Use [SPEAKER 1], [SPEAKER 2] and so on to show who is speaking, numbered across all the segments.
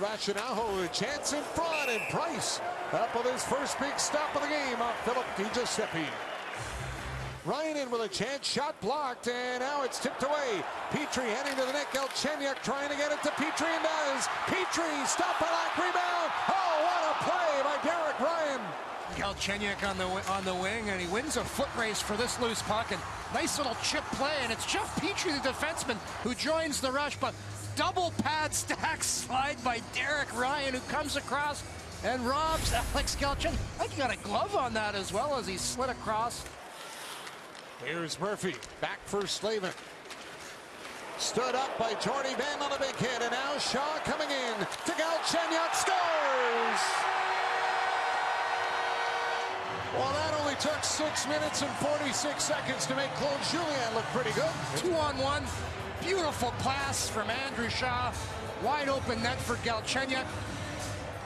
[SPEAKER 1] Sebastian Aho, a chance in front, and Price up with his first big stop of the game off Philip DiGiuseppe. Ryan in with a chance, shot blocked, and now it's tipped away. Petry heading to the net, Galchenyuk trying to get it to Petry and does. Petry, stop by Lack, rebound. Oh, what a play by Derek Ryan.
[SPEAKER 2] Galchenyuk on the on the wing, and he wins a foot race for this loose puck. And nice little chip play, and it's Jeff Petry, the defenseman, who joins the rush. But double pad stack slide by Derek Ryan, who comes across and robs Alex Galchenyuk. I think he got a glove on that as well as he slid across.
[SPEAKER 1] Here's Murphy, back for Slavin. Stood up by Jordie Benn on a big hit, and now Shaw coming in to Galchenyuk scores! Well, that only took 6 minutes and 46 seconds to make Claude Julien look pretty good.
[SPEAKER 2] Two on one, beautiful pass from Andrew Shaw. Wide open net for Galchenyuk.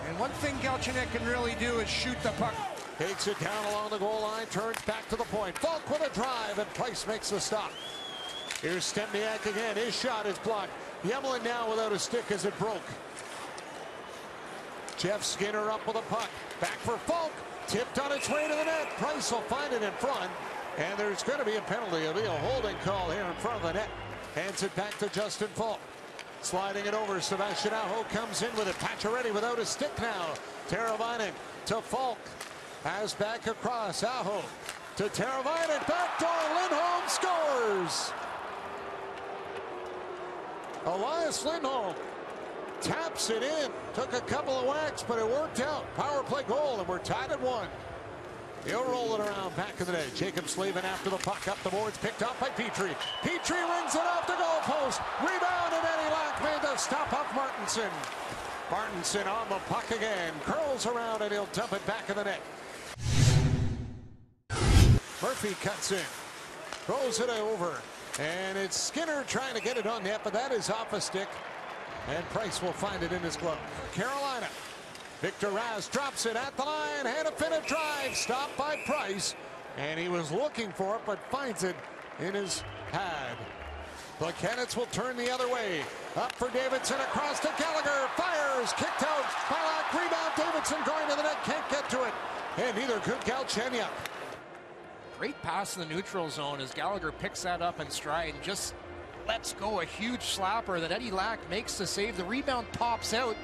[SPEAKER 2] And one thing Galchenyuk can really do is shoot the puck
[SPEAKER 1] Takes it down along the goal line, turns back to the point. Faulk with a drive, and Price makes the stop. Here's Stempniak again. His shot is blocked. Emelin now without a stick as it broke. Jeff Skinner up with a puck. Back for Faulk. Tipped on its way to the net. Price will find it in front. And there's going to be a penalty. It'll be a holding call here in front of the net. Hands it back to Justin Faulk. Sliding it over. Sebastian Aho comes in with it. Pacioretty without a stick now. Teravainen to Faulk. Pass back across. Aho to Teravainen. Backdoor. Lindholm scores. Elias Lindholm taps it in. Took a couple of whacks, but it worked out. Power play goal, and we're tied at one. He'll roll it around back in the day. Jaccob Slavin after the puck up the boards, picked off by Petry. Petry rings it off the goalpost. Rebound, and Eddie Lack made the stop off Martinsen. Martinsen on the puck again. Curls around, and he'll dump it back in the net. Murphy cuts in. Throws it over. And it's Skinner trying to get it on net, but that is off a stick. And Price will find it in his glove. Carolina. Victor Rask drops it at the line. Hanifin a drive. Stopped by Price. And he was looking for it, but finds it in his pad. The Cannons will turn the other way. Up for Davidson across to Gallagher. Fires. Kicked out. Balak. Rebound. Davidson going to the net. Can't get to it. And neither could Galchenyuk.
[SPEAKER 2] Great pass in the neutral zone as Gallagher picks that up in stride and just lets go a huge slapper that Eddie Lack makes to save. The rebound pops out.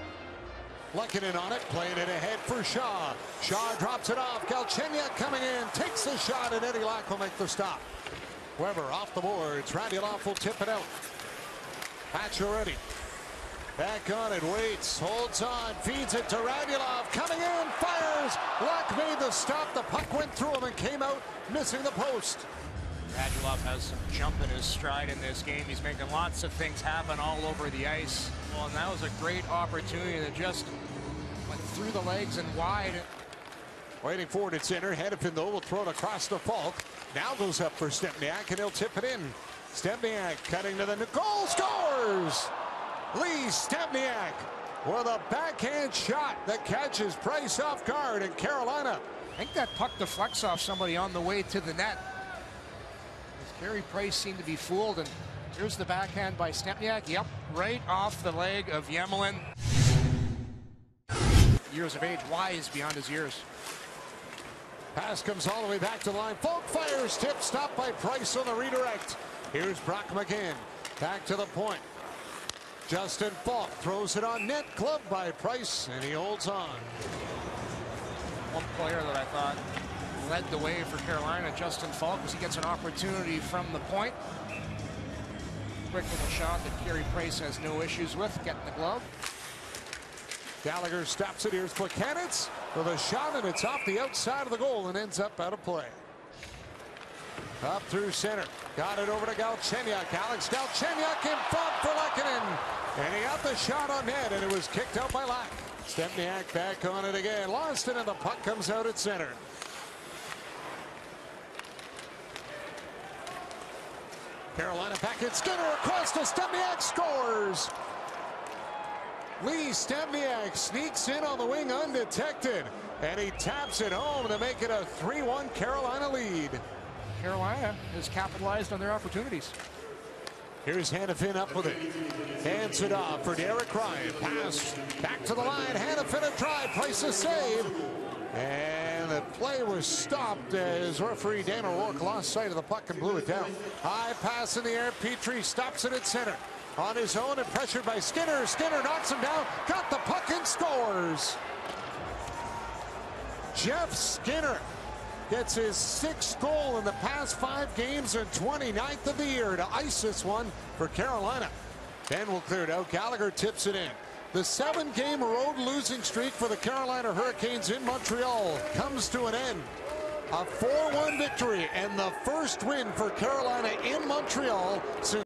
[SPEAKER 1] Lehkonen on it, playing it ahead for Shaw. Shaw drops it off. Galchenyuk coming in, takes the shot, and Eddie Lack will make the stop. Weber off the boards. Radulov will tip it out. Pacioretty Back on it, waits, holds on, feeds it to Radulov, coming in, fires. Lack made the stop. The puck went through him and came out, missing the post.
[SPEAKER 2] Radulov has some jump in his stride in this game. He's making lots of things happen all over the ice. Well, and that was a great opportunity that just went through the legs and wide.
[SPEAKER 1] Waiting for it at center. Hanifin, though, will throw it across the Faulk. Now goes up for Stempniak, and he'll tip it in. Stempniak cutting to the goal, scores! Lee Stempniak with a backhand shot that catches Price off guard in Carolina.
[SPEAKER 2] I think that puck deflects off somebody on the way to the net. Carey Price seemed to be fooled, and here's the backhand by Stempniak. Yep, right off the leg of Emelin. Years of age, wise beyond his years.
[SPEAKER 1] Pass comes all the way back to the line. Faulk fires, tip, stopped by Price on the redirect. Here's Brock McGinn. Back to the point. Justin Faulk throws it on net, club by Price, and he holds on.
[SPEAKER 2] One player that I thought led the way for Carolina, Justin Faulk, as he gets an opportunity from the point. Quick little shot that Carey Price has no issues with, getting the glove.
[SPEAKER 1] Gallagher stops it. Here's Plekanec with a shot, and it's off the outside of the goal and ends up out of play. Up through center. Got it over to Galchenyuk. Alex Galchenyuk in front for Lehkonen. And he got the shot on net, and it was kicked out by Lack. Stempniak back on it again. Lost it, and the puck comes out at center. Carolina packet Skinner across to Stempniak scores. Lee Stempniak sneaks in on the wing undetected, and he taps it home to make it a 3-1 Carolina lead.
[SPEAKER 2] Carolina has capitalized on their opportunities.
[SPEAKER 1] Here's Hanifin up with it. Hands it off for Derek Ryan. Pass back to the line. Hanifin a try. Price a save. And the play was stopped as referee Dan O'Rourke lost sight of the puck and blew it down. High pass in the air. Petry stops it at center. On his own and pressured by Skinner. Skinner knocks him down. Got the puck and scores. Jeff Skinner gets his sixth goal in the past five games and 29th of the year to ice this one for Carolina. Benn will clear it out. Gallagher tips it in. The seven game road losing streak for the Carolina Hurricanes in Montreal comes to an end. A 4 1 victory and the first win for Carolina in Montreal since.